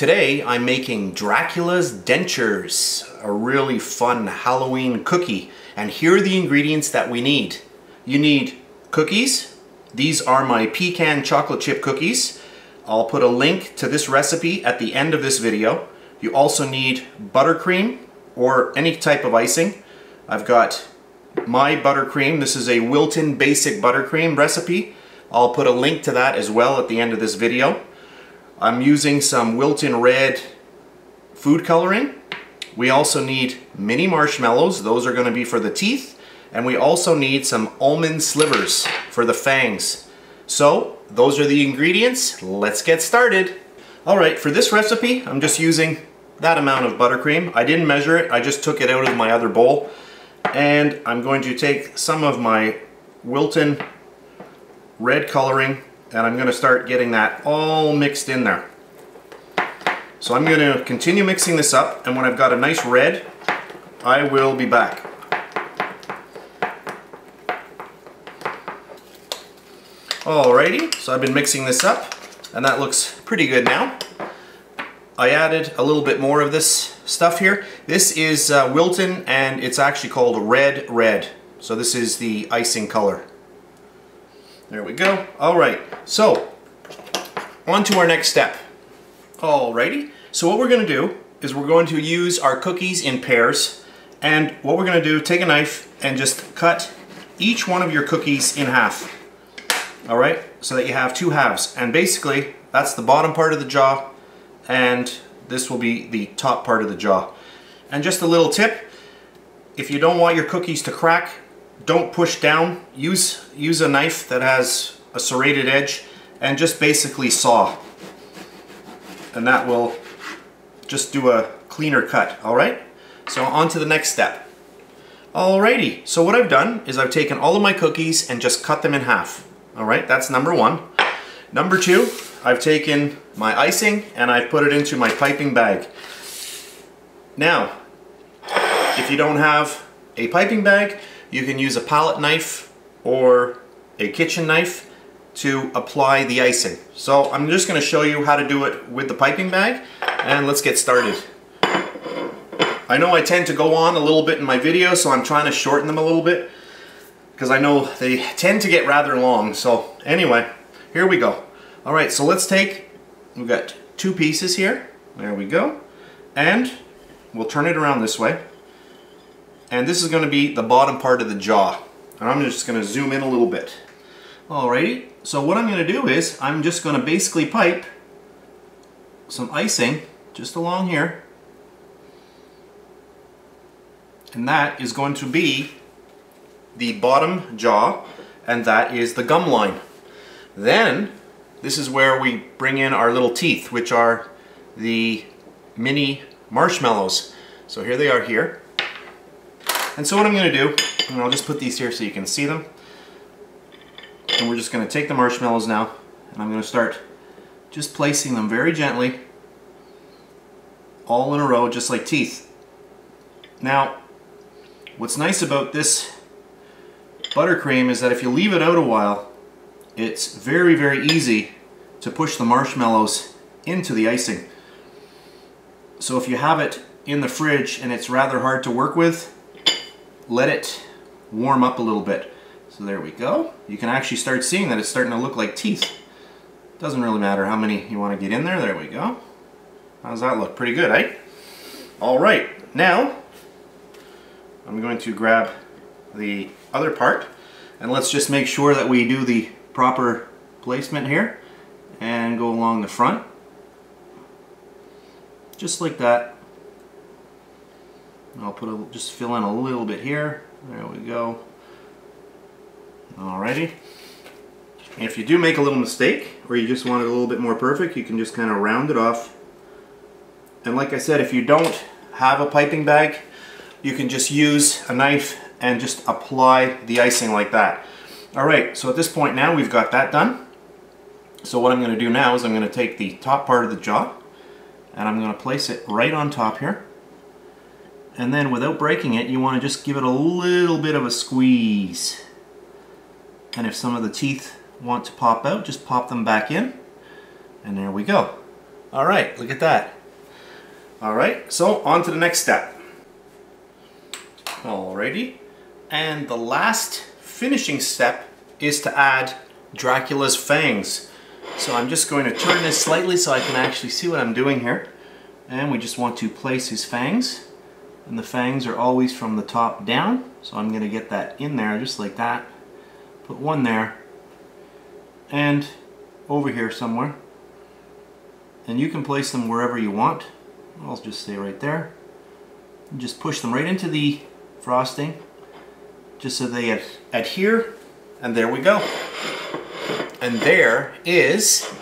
Today I'm making Dracula's Dentures, a really fun Halloween cookie. And here are the ingredients that we need. You need cookies. These are my pecan chocolate chip cookies. I'll put a link to this recipe at the end of this video. You also need buttercream or any type of icing. I've got my buttercream. This is a Wilton Basic Buttercream recipe. I'll put a link to that as well at the end of this video. I'm using some Wilton Red food coloring. We also need mini marshmallows. Those are going to be for the teeth. And we also need some almond slivers for the fangs. So those are the ingredients. Let's get started. Alright, for this recipe, I'm just using that amount of buttercream. I didn't measure it, I just took it out of my other bowl. And I'm going to take some of my Wilton red coloring and I'm going to start getting that all mixed in there. So I'm going to continue mixing this up and when I've got a nice red, I will be back. Alrighty, so I've been mixing this up and that looks pretty good now. I added a little bit more of this stuff here. This is uh, Wilton and it's actually called Red Red. So this is the icing color. There we go. Alright, so on to our next step. Alrighty, so what we're going to do is we're going to use our cookies in pairs and what we're going to do, take a knife and just cut each one of your cookies in half all right? So that you have two halves. And basically, that's the bottom part of the jaw, and this will be the top part of the jaw. And just a little tip, if you don't want your cookies to crack, don't push down. Use, use a knife that has a serrated edge and just basically saw. And that will just do a cleaner cut, all right? So on to the next step. Alrighty, so what I've done is I've taken all of my cookies and just cut them in half. All right, that's number one. Number two, I've taken my icing and I've put it into my piping bag. Now, if you don't have a piping bag, you can use a palette knife or a kitchen knife to apply the icing. So I'm just going to show you how to do it with the piping bag and let's get started. I know I tend to go on a little bit in my videos, so I'm trying to shorten them a little bit because I know they tend to get rather long. So anyway, here we go. All right, so let's take, we've got two pieces here. There we go. And we'll turn it around this way. And this is going to be the bottom part of the jaw. And I'm just going to zoom in a little bit. Alrighty, so what I'm going to do is I'm just going to basically pipe some icing just along here. And that is going to be the bottom jaw, and that is the gum line. Then, this is where we bring in our little teeth, which are the mini marshmallows. So here they are here. And so what I'm going to do, and I'll just put these here so you can see them. And we're just going to take the marshmallows now, and I'm going to start just placing them very gently, all in a row, just like teeth. Now, what's nice about this buttercream is that if you leave it out a while, it's very, very easy to push the marshmallows into the icing. So if you have it in the fridge and it's rather hard to work with, let it warm up a little bit. So there we go. You can actually start seeing that it's starting to look like teeth. Doesn't really matter how many you want to get in there. There we go. How's that look? Pretty good, eh? All right, now I'm going to grab the other part. And let's just make sure that we do the proper placement here and go along the front. Just like that. I'll put a, just fill in a little bit here. There we go. Alrighty. And if you do make a little mistake, or you just want it a little bit more perfect, you can just kind of round it off. And like I said, if you don't have a piping bag, you can just use a knife and just apply the icing like that. All right, so at this point now we've got that done. So what I'm going to do now is I'm going to take the top part of the jaw and I'm going to place it right on top here. And then without breaking it, you want to just give it a little bit of a squeeze. And if some of the teeth want to pop out, just pop them back in. And there we go. All right, look at that. All right, so on to the next step. Alrighty, and the last finishing step is to add Dracula's fangs. So I'm just going to turn this slightly so I can actually see what I'm doing here. And we just want to place his fangs. And the fangs are always from the top down. So I'm going to get that in there just like that. Put one there. And over here somewhere. And you can place them wherever you want. I'll just say right there. And just push them right into the frosting just so they ad adhere and there we go and there is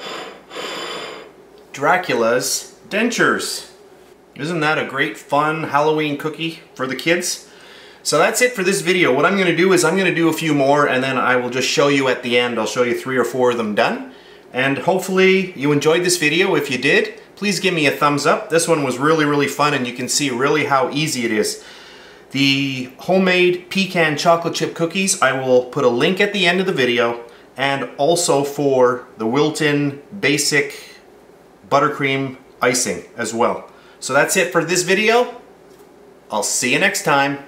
Dracula's dentures isn't that a great fun Halloween cookie for the kids? So that's it for this video. What I'm gonna do is I'm gonna do a few more and then I will just show you at the end. I'll show you three or four of them done. And hopefully you enjoyed this video. If you did please give me a thumbs up. This one was really really fun and you can see really how easy it is. The homemade pecan chocolate chip cookies, I will put a link at the end of the video. And also for the Wilton basic buttercream icing as well. So that's it for this video. I'll see you next time.